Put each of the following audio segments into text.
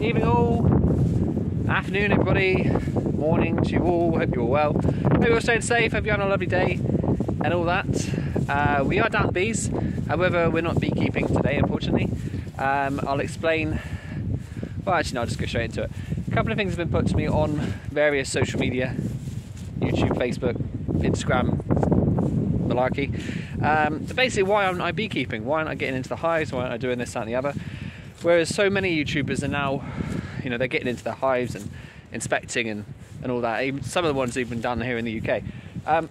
evening all, afternoon everybody, morning to you all, hope you're well. Hope you're staying safe, hope you're having a lovely day and all that. Uh, we are down the bees, however we're not beekeeping today unfortunately. Um, I'll explain, well actually no, I'll just go straight into it. A couple of things have been put to me on various social media, YouTube, Facebook, Instagram, malarkey. Um, basically why aren't I beekeeping? Why aren't I getting into the hives? Why aren't I doing this, that and the other? Whereas so many YouTubers are now, you know, they're getting into the hives and inspecting and, and all that. Even, some of the ones even down here in the UK. Um,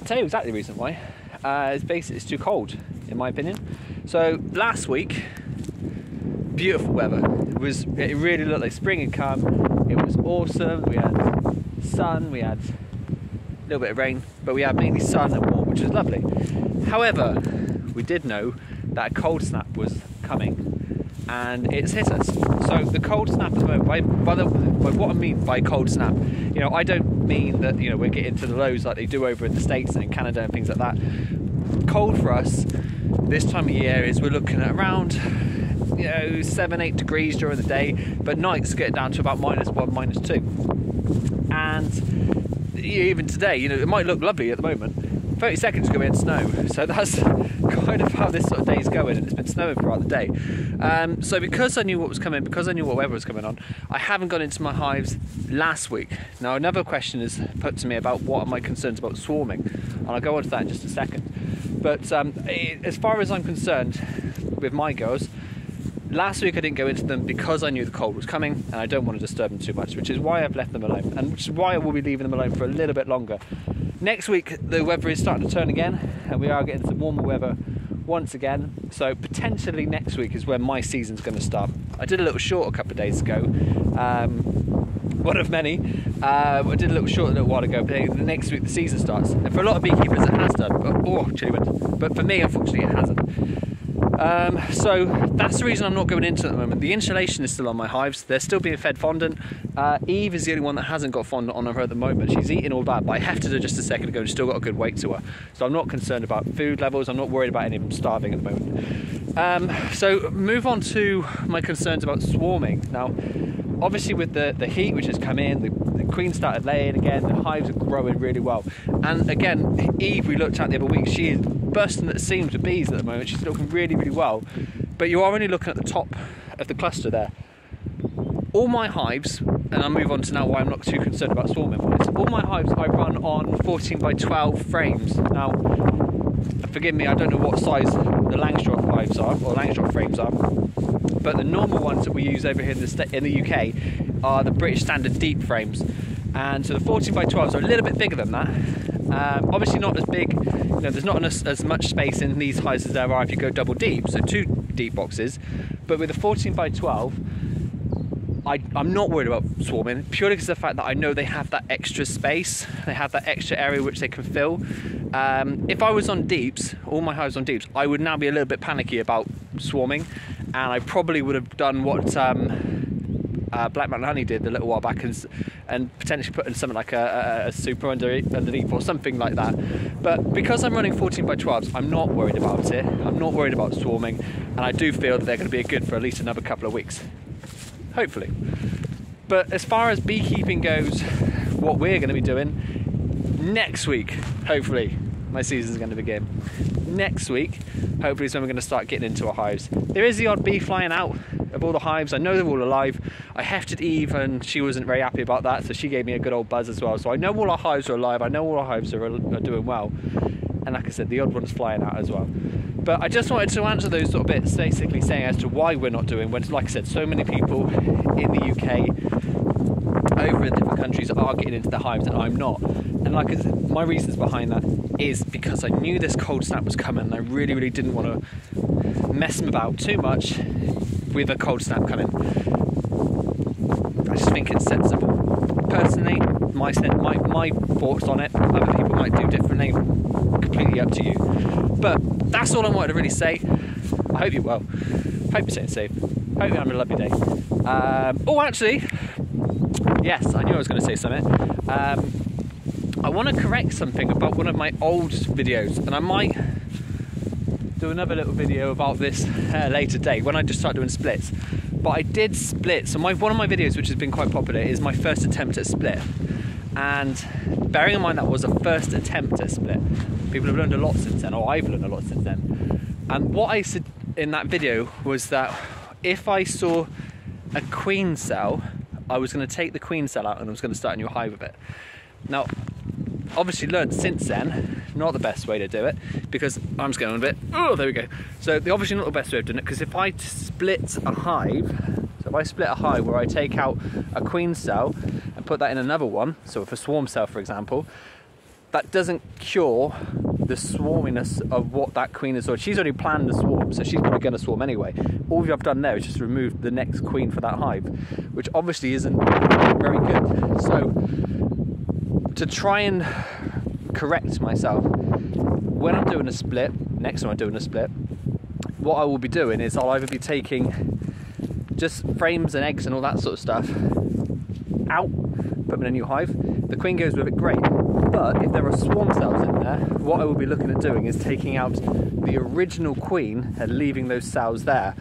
I'll tell you exactly the reason why. Uh, it's basically it's too cold, in my opinion. So last week, beautiful weather. It was it really looked like spring had come. It was awesome. We had sun, we had a little bit of rain, but we had mainly sun and warm, which was lovely. However, we did know that a cold snap was coming and it's hit us. So the cold snap at the moment, by, by, the, by what I mean by cold snap, you know, I don't mean that you know we're getting to the lows like they do over in the states and in Canada and things like that. Cold for us this time of year is we're looking at around you know seven eight degrees during the day, but nights get down to about minus one minus two, and even today, you know, it might look lovely at the moment 30 seconds ago we had snow, so that's kind of how this sort of day is going, and it's been snowing throughout the day. Um, so because I knew what was coming, because I knew what weather was coming on, I haven't gone into my hives last week. Now another question is put to me about what are my concerns about swarming, and I'll go on to that in just a second. But um, as far as I'm concerned, with my girls, last week I didn't go into them because I knew the cold was coming and I don't want to disturb them too much, which is why I've left them alone, and which is why I will be leaving them alone for a little bit longer Next week, the weather is starting to turn again, and we are getting some warmer weather once again. So potentially next week is when my season's going to start. I did a little short a couple of days ago. Um, one of many. Uh, I did a little short a little while ago, but the next week the season starts. And for a lot of beekeepers, it has done. But, oh. But for me, unfortunately, it hasn't. Um, so that's the reason I'm not going into it at the moment. The insulation is still on my hives. They're still being fed fondant. Uh, Eve is the only one that hasn't got fondant on her at the moment. She's eating all that, but I hefted her just a second ago and still got a good weight to her. So I'm not concerned about food levels. I'm not worried about any of them starving at the moment. Um, so move on to my concerns about swarming. Now, obviously with the, the heat which has come in, the queen started laying again, the hives are growing really well. And again, Eve we looked at the other week, she is bursting at the seams with bees at the moment. She's looking really, really well. But you are only looking at the top of the cluster there. All my hives, and I'll move on to now why I'm not too concerned about swarming wise. All my hives I run on 14 by 12 frames. Now, forgive me, I don't know what size the Langstroth hives are, or Langstroth frames are, but the normal ones that we use over here in the, in the UK are the British Standard deep frames. And so the 14 by 12s are a little bit bigger than that. Um, obviously not as big, you know, there's not as, as much space in these hives as there are if you go double deep, so two deep boxes. But with a 14 by 12, I, am not worried about swarming purely because of the fact that I know they have that extra space, they have that extra area which they can fill. Um, if I was on deeps, all my hives on deeps, I would now be a little bit panicky about swarming, and I probably would have done what um, uh, Black Mountain Honey did a little while back and, and potentially put in something like a, a, a super under, underneath or something like that. But because I'm running 14 by 12s, I'm not worried about it. I'm not worried about swarming, and I do feel that they're going to be good for at least another couple of weeks hopefully. But as far as beekeeping goes, what we're going to be doing next week, hopefully, my season's going to begin. Next week, hopefully, is when we're going to start getting into our hives. There is the odd bee flying out of all the hives. I know they're all alive. I hefted Eve and she wasn't very happy about that, so she gave me a good old buzz as well. So I know all our hives are alive. I know all our hives are, are doing well. And like I said, the odd one's flying out as well. But I just wanted to answer those of bits, basically saying as to why we're not doing. When, like I said, so many people in the UK, over in different countries, are getting into the hives, and I'm not. And like I said, my reasons behind that is because I knew this cold snap was coming, and I really, really didn't want to mess them about too much with a cold snap coming. I just think it's sensible. Personally, my my my thoughts on it. Other people might do differently. Completely up to you. But that's all I wanted to really say. I hope you're well. Hope you're staying safe. Hope you're having a lovely day. Um, oh, actually, yes, I knew I was going to say something. Um, I want to correct something about one of my old videos, and I might do another little video about this uh, later date when I just start doing splits. but I did split. So my one of my videos, which has been quite popular, is my first attempt at split. And bearing in mind that was a first attempt at split, people have learned a lot since then, or I've learned a lot since then. And what I said in that video was that if I saw a queen cell, I was going to take the queen cell out and I was going to start a new hive with it. Now, obviously learned since then, not the best way to do it because I'm just going a bit, oh, there we go. So the obviously not the best way of doing it because if I split a hive, so if I split a hive where I take out a queen cell and put that in another one, so if a swarm cell for example, that doesn't cure the swarminess of what that queen is. So she's already planned the swarm, so she's probably going to swarm anyway. All you've done there is just remove the next queen for that hive, which obviously isn't very good. So to try and correct myself, when I'm doing a split, next time I'm doing a split, what I will be doing is I'll either be taking just frames and eggs and all that sort of stuff out, put them in a new hive. The queen goes with it great. But if there are swarm cells in there, what I will be looking at doing is taking out the original queen and leaving those cells there,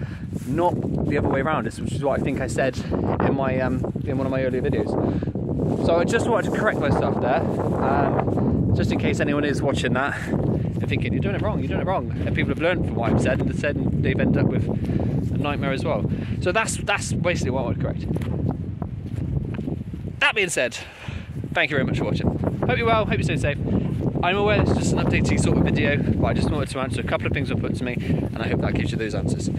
not the other way around, which is what I think I said in my um, in one of my earlier videos. So I just wanted to correct myself there, um, just in case anyone is watching that and thinking you're doing it wrong, you're doing it wrong, and people have learned from what I've said and said they've ended up with a nightmare as well. So that's that's basically what I would correct. That being said, thank you very much for watching. Hope you're well, hope you're staying safe. I'm aware is just an updatey sort of video, but I just wanted to answer a couple of things were put to me, and I hope that gives you those answers.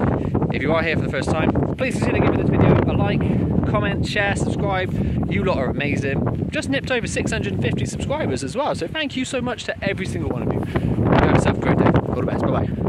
If you are here for the first time, please consider giving this video a like, comment, share, subscribe. You lot are amazing. Just nipped over 650 subscribers as well, so thank you so much to every single one of you. Have yourself a great day. All the best. Bye bye.